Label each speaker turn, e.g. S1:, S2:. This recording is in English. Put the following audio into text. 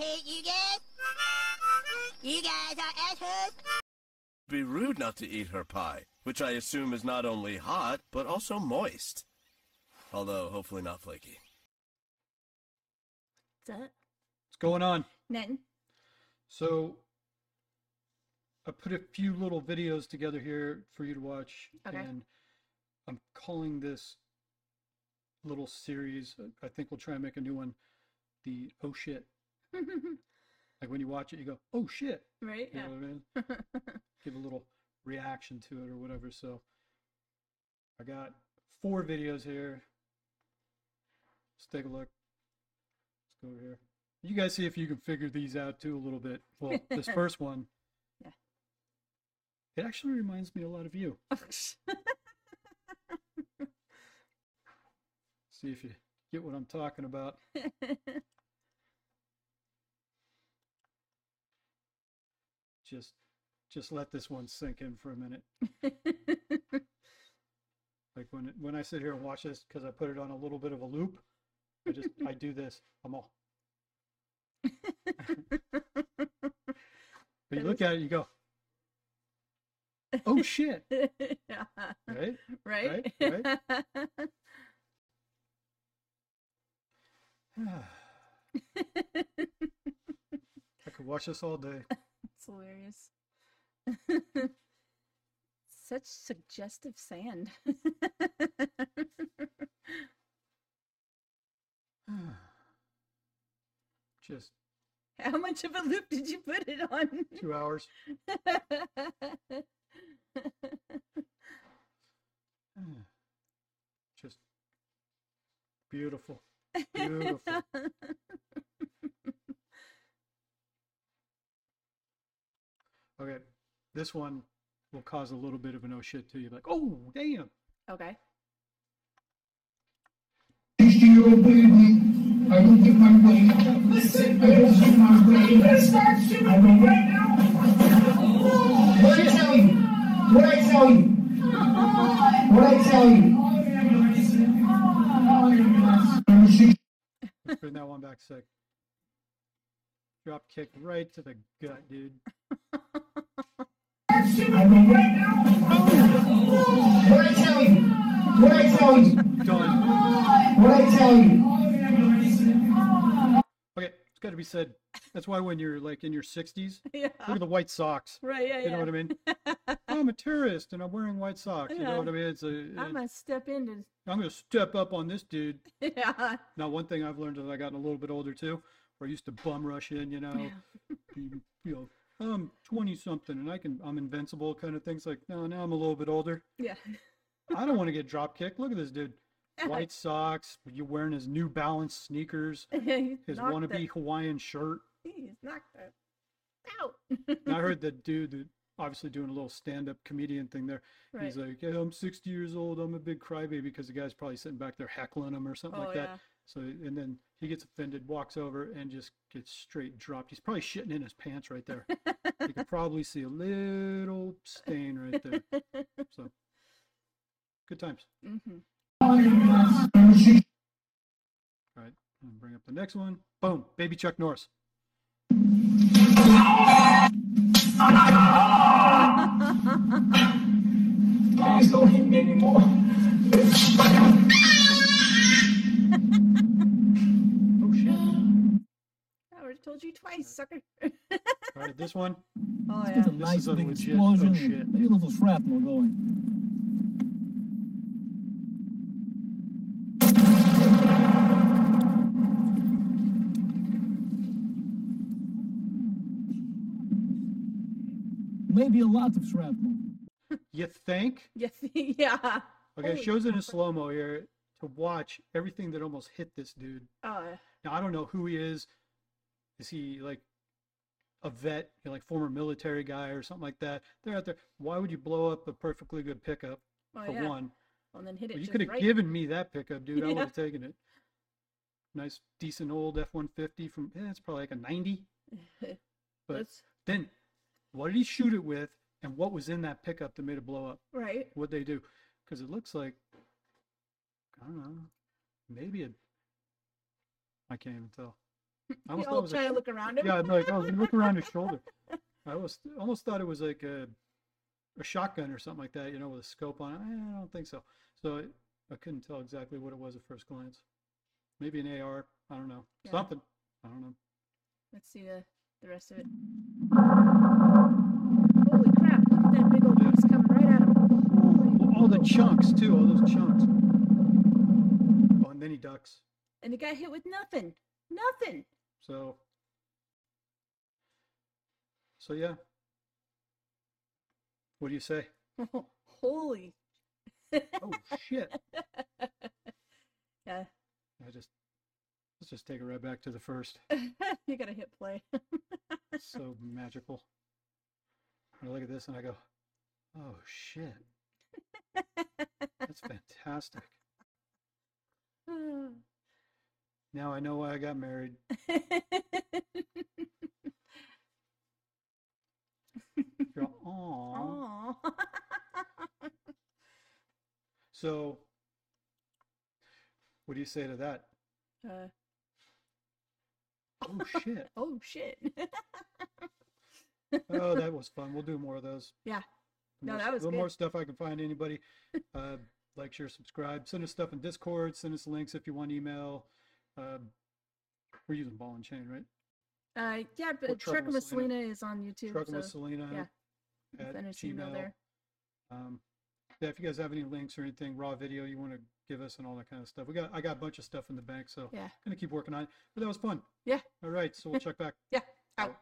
S1: hate you guys. You guys are assholes.
S2: Be rude not to eat her pie, which I assume is not only hot, but also moist. Although, hopefully not flaky.
S3: What's up?
S4: What's going on?
S3: Nothing.
S4: So I put a few little videos together here for you to watch,
S3: Okay.
S4: and I'm calling this little series. I think we'll try and make a new one. The oh shit. Like when you watch it, you go, oh shit.
S3: right?
S4: You
S3: Yeah.
S4: know what I mean? Give a little reaction to it or whatever. So I got four videos here. Let's take a look. Let's go over here. You guys see if you can figure these out too a little bit. Well, this first one.
S3: Yeah.
S4: It actually reminds me a lot of you. See if you get what I'm talking about. Just just let this one sink in for a minute. Like when it, when I sit here and watch this because I put it on a little bit of a loop, I just I do this. I'm all. But you look at it, you go, "Oh shit!"
S3: yeah.
S4: Right?
S3: Right?
S4: right. I could watch this all day.
S3: Hilarious. Such suggestive sand.
S4: Just
S3: How much of a loop did you put it on?
S4: two hours. Just beautiful. Beautiful. Okay, this one will cause a little bit of an oh shit to you. Like, oh damn.
S3: okay.
S5: Sixty-year-old baby, I don't get my way. Listen, I don't get my way. I don't right now. What I tell you? What I tell you? What I tell you? I'm six-
S4: Let's bring that one back a sec. Drop kick right to the gut, dude.
S5: I don't right now. What I tell you? What I tell you? What I tell you?
S4: Okay, it's got to be said. That's why when you're like in your 60s,
S3: Yeah.
S4: look at the white socks.
S3: Right, yeah, yeah.
S4: You know what I mean? I'm a tourist and I'm wearing white socks. You know what I mean? It's a.
S3: I'm gonna step into
S4: I'm gonna step up on this dude.
S3: yeah.
S4: Now, one thing I've learned as I gotten a little bit older too, where I used to bum rush in, you know, you, you know, I'm 20 something and I can, I'm invincible kind of things. Like, no, now I'm a little bit older.
S3: Yeah.
S4: I don't want to get drop kicked. Look at this dude. White socks. You're wearing his New Balance sneakers, his wannabe
S3: it.
S4: Hawaiian shirt.
S3: He's knocked it out.
S4: I heard that dude that obviously doing a little stand-up comedian thing there. He's like, yeah, I'm 60 years old. I'm a big crybaby because the guy's probably sitting back there heckling him or something
S3: Oh,
S4: like that.
S3: Yeah.
S4: So and then he gets offended, walks over, and just gets straight dropped. He's probably shitting in his pants right there. you could probably see a little stain right there. So good times.
S3: hmm
S5: I'm
S4: All right, bring up the next one. Boom, baby Chuck Norris.
S5: Please don't hit me anymore.
S4: Oh shit!
S3: I already told you twice, sucker.
S4: All right, this one.
S3: oh
S5: Get
S3: yeah.
S5: a
S4: This
S5: nice
S4: is a
S5: big
S4: legit oh,
S5: explosion.
S4: oh shit.
S5: Maybe a little shrapnel going. Maybe a lot of shrapnel.
S4: You think?
S3: Yes. Yeah.
S4: Okay,
S3: Holy
S4: shows it in
S3: crap.
S4: slow mo here to watch everything that almost hit this dude.
S3: Oh.
S4: Now I don't know who he is. Is he like a vet, you know, like former military guy or something like that? They're out there. Why would you blow up a perfectly good pickup
S3: Oh
S4: for
S3: yeah.
S4: one?
S3: Well, then hit it.
S4: Well, you could have
S3: right.
S4: given me that pickup, dude. I would have taken it. Nice, decent old F one fifty from. Yeah, it's probably like a ninety. But
S3: That's
S4: then, what did he shoot it with, and what was in that pickup that made it blow up?
S3: right.
S4: What they do? Because it looks like I don't know, maybe a. I can't even tell. I almost thought it
S3: all
S4: was a
S3: to look around him.
S4: Yeah, I'm like, oh, look around his shoulder. I was almost thought it was like a, a shotgun or something like that, you know, with a scope on it. I don't think so. So I, I couldn't tell exactly what it was at first glance. Maybe an AR. I don't know.
S3: Yeah.
S4: Something. I don't know.
S3: Let's see the the rest of it. Holy crap! Look at that big old
S4: Yeah.
S3: piece coming right at him. Holy
S4: All the chunks too. All those chunks. Oh, and then he ducks.
S3: And he got hit with nothing. Nothing.
S4: So. So yeah. What do you say?
S3: Holy.
S4: Oh shit!
S3: yeah.
S4: I just let's just take it right back to the first.
S3: you gotta hit play.
S4: so magical. I look at this and I go, oh shit, that's fantastic. Now I know why I got married. You're all, "Aw."
S3: Aw.
S4: So, what do you say to that?
S3: uh,
S4: Oh shit!
S3: oh shit.
S4: Oh, that was fun. We'll do more of those.
S3: Yeah. No,
S4: More
S3: that was
S4: little more stuff I can find. Anybody, uh, like, share, subscribe. Send us stuff in Discord. Send us links if you want email. Uh, we're using Ball and Chain, right?
S3: Uh, yeah, but
S4: Trucking
S3: Trucking
S4: with
S3: with
S4: Selena.
S3: Selena is on YouTube.
S4: Trucking
S3: so
S4: with
S3: yeah,
S4: at
S3: send us email
S4: Gmail.
S3: there.
S4: Um, yeah, if you guys have any links or anything, raw video you want to give us and all that kind of stuff. We got I got a bunch of stuff in the bank, so
S3: Yeah.
S4: gonna keep working on it. But that was fun.
S3: Yeah.
S4: All right, so we'll check back.
S3: Yeah.
S4: Out.